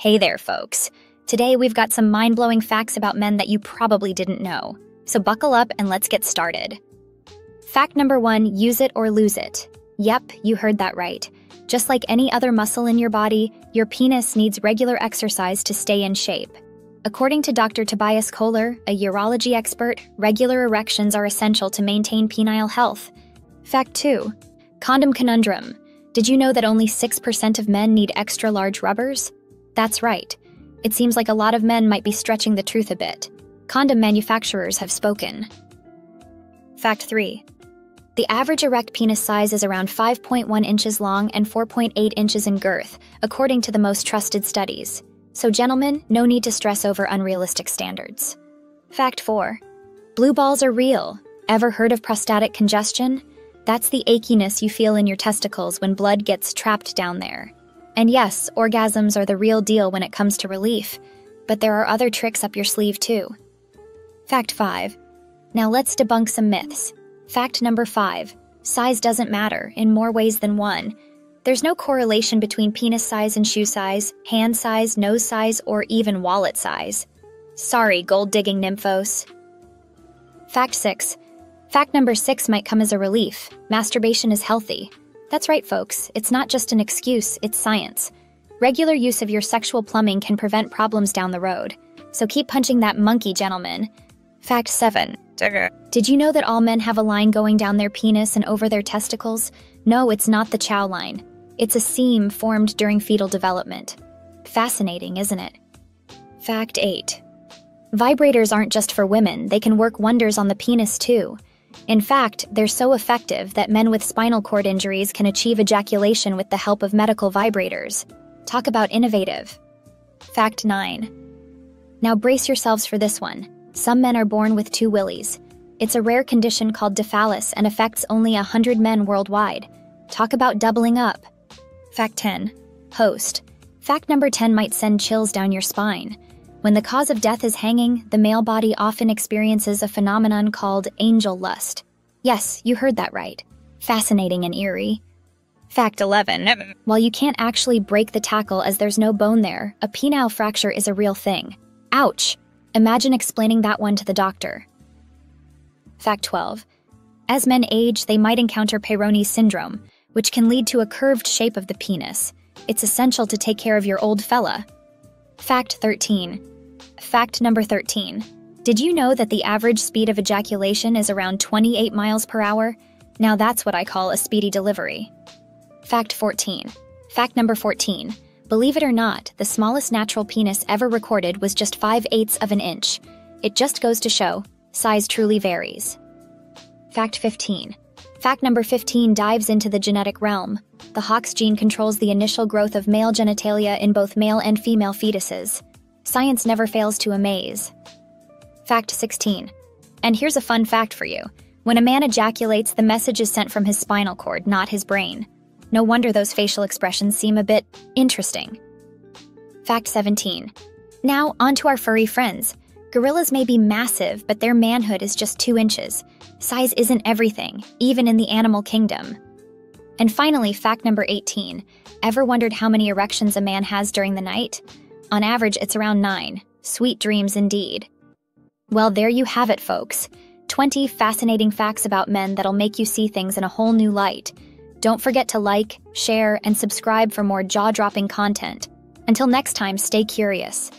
Hey there, folks. Today we've got some mind blowing facts about men that you probably didn't know. So buckle up and let's get started. Fact number one use it or lose it. Yep, you heard that right. Just like any other muscle in your body, your penis needs regular exercise to stay in shape. According to Dr. Tobias Kohler, a urology expert, regular erections are essential to maintain penile health. Fact 2. Condom conundrum. Did you know that only 6% of men need extra large rubbers? That's right. It seems like a lot of men might be stretching the truth a bit. Condom manufacturers have spoken. Fact 3. The average erect penis size is around 5.1 inches long and 4.8 inches in girth, according to the most trusted studies. So, gentlemen, no need to stress over unrealistic standards. Fact 4. Blue balls are real. Ever heard of prostatic congestion? That's the achiness you feel in your testicles when blood gets trapped down there. And yes, orgasms are the real deal when it comes to relief, but there are other tricks up your sleeve too. Fact 5. Now let's debunk some myths. Fact number 5. Size doesn't matter, in more ways than one. There's no correlation between penis size and shoe size, hand size, nose size, or even wallet size. Sorry, gold digging nymphos. Fact 6. Fact number six might come as a relief masturbation is healthy. That's right, folks, it's not just an excuse, it's science. Regular use of your sexual plumbing can prevent problems down the road. So keep punching that monkey, gentlemen. Fact 7. Did you know that all men have a line going down their penis and over their testicles? No, it's not the chow line. It's a seam formed during fetal development. Fascinating, isn't it? Fact 8. Vibrators aren't just for women, they can work wonders on the penis too. In fact, they're so effective that men with spinal cord injuries can achieve ejaculation with the help of medical vibrators. Talk about innovative. Fact 9. Now brace yourselves for this one. Some men are born with two willies. It's a rare condition called diphallus and affects only 100 men worldwide. Talk about doubling up. Fact 10. Host. Fact number 10 might send chills down your spine. When the cause of death is hanging, the male body often experiences a phenomenon called angel lust. Yes, you heard that right. Fascinating and eerie. Fact 11. While you can't actually break the tackle as there's no bone there, a penile fracture is a real thing. Ouch! Imagine explaining that one to the doctor. Fact 12. As men age, they might encounter Peyronie's syndrome, which can lead to a curved shape of the penis. It's essential to take care of your old fella. Fact 13. Fact number 13. Did you know that the average speed of ejaculation is around 28 miles per hour? Now that's what I call a speedy delivery. Fact 14. Fact number 14. Believe it or not, the smallest natural penis ever recorded was just 5 eighths of an inch. It just goes to show, size truly varies. Fact 15. Fact number 15 dives into the genetic realm. The Hox gene controls the initial growth of male genitalia in both male and female fetuses. Science never fails to amaze. Fact 16. And here's a fun fact for you. When a man ejaculates, the message is sent from his spinal cord, not his brain. No wonder those facial expressions seem a bit interesting. Fact 17. Now, on to our furry friends. Gorillas may be massive, but their manhood is just two inches. Size isn't everything, even in the animal kingdom. And finally, fact number 18. Ever wondered how many erections a man has during the night? On average, it's around nine. Sweet dreams indeed. Well, there you have it, folks. 20 fascinating facts about men that'll make you see things in a whole new light. Don't forget to like, share, and subscribe for more jaw dropping content. Until next time, stay curious.